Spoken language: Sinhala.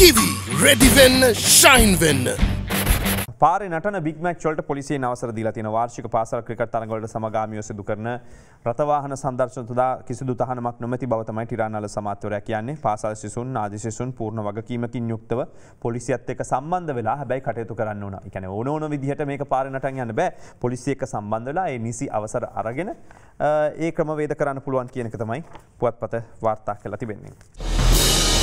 කිවි රෙඩිවෙන්න ශයින් වෙන්න. පාර නට බික්මක් ොට පොලිසිය අවසර දී තින වාර්ෂික පාසල් ක්‍රිකට තරගලට සමගාමියෝ සිදු කරන රතවාහන සදර්ශනතුදා කිසිදු තහනමක් නොමැති බවතමයි ටිරානල සමාත්වරයක් කියන්නේ පාසල් සිසුන් ආදිසිසුන් පූර්ණ වගකීමකින් යුක්තව පොලිසියත් එක්ක සම්බන්ධ වෙලා හැබැයි කටයුතු කරන්න ඕන එකන ඕන ඕන විදිහට මේක පාරනටන් යන්න බෑ පොලිසිය එක්ක සම්බන්ධ වෙලා ඒ නිසි අවසර අරගෙන ඒ ක්‍රමවේද කරන්න පුළුවන් කියනක තමයි පුවත්පත වාර්තා කළ තිබෙන්නේ.